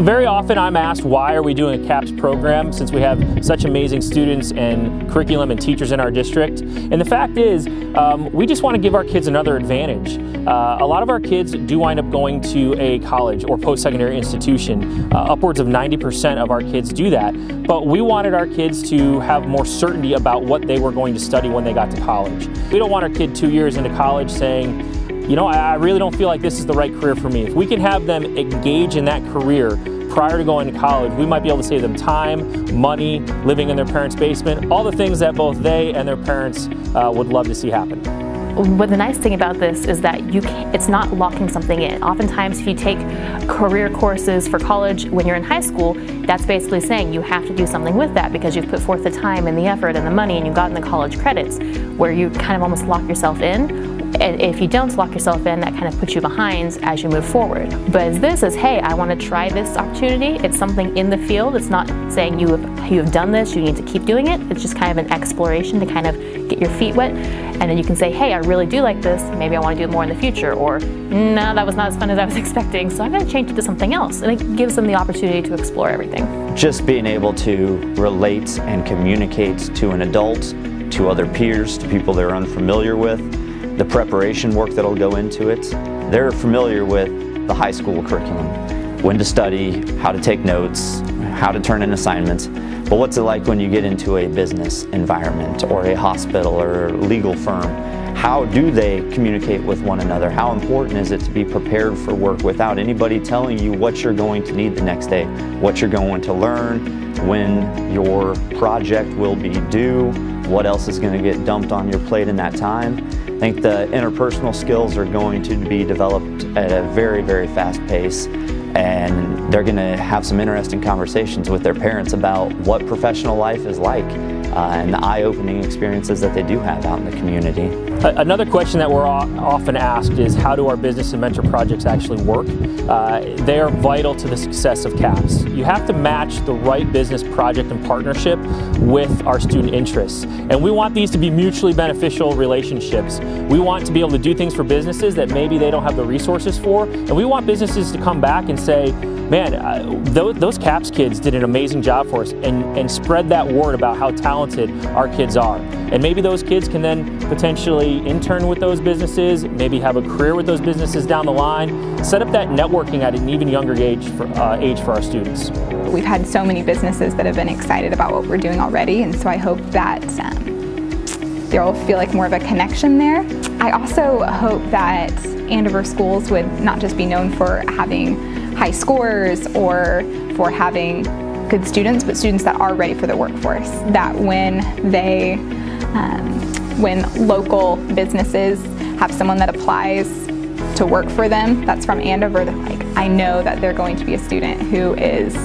Very often I'm asked why are we doing a CAPS program since we have such amazing students and curriculum and teachers in our district. And the fact is, um, we just want to give our kids another advantage. Uh, a lot of our kids do wind up going to a college or post-secondary institution. Uh, upwards of 90% of our kids do that. But we wanted our kids to have more certainty about what they were going to study when they got to college. We don't want our kid two years into college saying, you know, I really don't feel like this is the right career for me. If we can have them engage in that career prior to going to college, we might be able to save them time, money, living in their parents' basement, all the things that both they and their parents uh, would love to see happen. But the nice thing about this is that you can, it's not locking something in. Oftentimes if you take career courses for college when you're in high school, that's basically saying you have to do something with that because you've put forth the time and the effort and the money and you've gotten the college credits where you kind of almost lock yourself in and if you don't lock yourself in, that kind of puts you behind as you move forward. But this is, hey, I want to try this opportunity. It's something in the field. It's not saying you have, you have done this, you need to keep doing it. It's just kind of an exploration to kind of get your feet wet. And then you can say, hey, I really do like this. Maybe I want to do it more in the future. Or, no, that was not as fun as I was expecting. So I'm going to change it to something else. And it gives them the opportunity to explore everything. Just being able to relate and communicate to an adult, to other peers, to people they're unfamiliar with, the preparation work that'll go into it. They're familiar with the high school curriculum, when to study, how to take notes, how to turn in assignments. But what's it like when you get into a business environment or a hospital or legal firm? How do they communicate with one another? How important is it to be prepared for work without anybody telling you what you're going to need the next day, what you're going to learn, when your project will be due, what else is going to get dumped on your plate in that time. I think the interpersonal skills are going to be developed at a very, very fast pace and they're going to have some interesting conversations with their parents about what professional life is like uh, and the eye-opening experiences that they do have out in the community. Another question that we're often asked is how do our business and mentor projects actually work? Uh, they are vital to the success of CAPS. You have to match the right business project and partnership with our student interests. And we want these to be mutually beneficial relationships. We want to be able to do things for businesses that maybe they don't have the resources for. And we want businesses to come back and say, man, those, those, CAPS kids did an amazing job for us and, and spread that word about how talented our kids are. And maybe those kids can then potentially intern with those businesses, maybe have a career with those businesses down the line, set up that networking at an even younger age for, uh, age for our students. We've had so many businesses that have been excited about what we're doing already, and so I hope that um, there'll feel like more of a connection there. I also hope that Andover schools would not just be known for having high scores or for having good students, but students that are ready for the workforce. That when they, um, when local businesses have someone that applies to work for them that's from Andover, like I know that they're going to be a student who is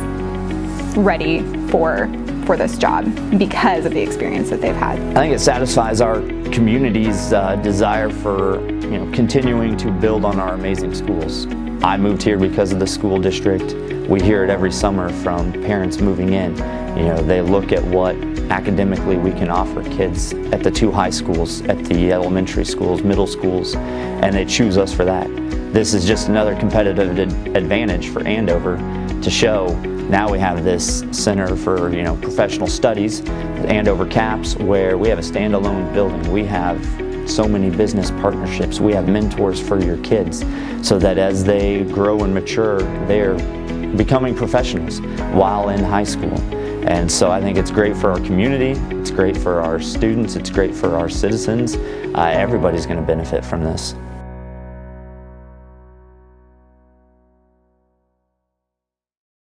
ready for for this job because of the experience that they've had. I think it satisfies our community's uh, desire for you know continuing to build on our amazing schools. I moved here because of the school district. We hear it every summer from parents moving in. You know, they look at what academically we can offer kids at the two high schools, at the elementary schools, middle schools, and they choose us for that. This is just another competitive advantage for Andover to show now we have this Center for you know Professional Studies, Andover CAPS, where we have a standalone building. We have so many business partnerships. We have mentors for your kids so that as they grow and mature, they're becoming professionals while in high school. And so I think it's great for our community, it's great for our students, it's great for our citizens. Uh, everybody's going to benefit from this.